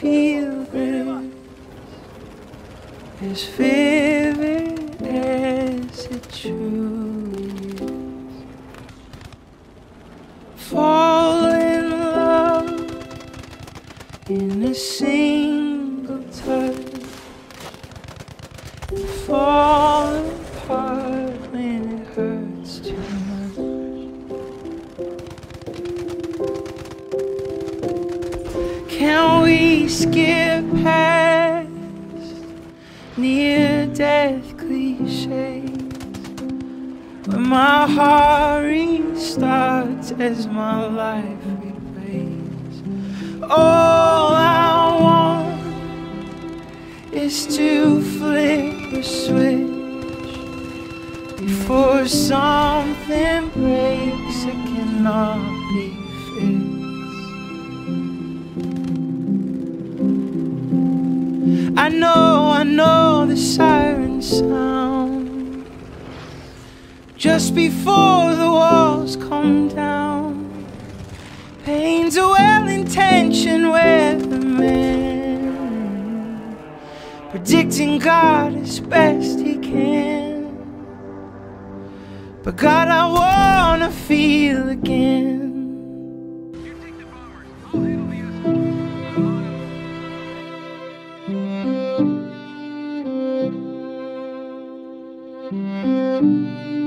feel good as vivid as it truly is. Fall in love in a single touch. And fall apart when it hurts too much. Count skip past near death cliches? When my heart restarts as my life replays. All I want is to flip a switch before something breaks that cannot I know, I know the siren sound just before the walls come down. Pain's a well-intentioned weatherman, predicting God as best he can. But God, I wanna feel again. Música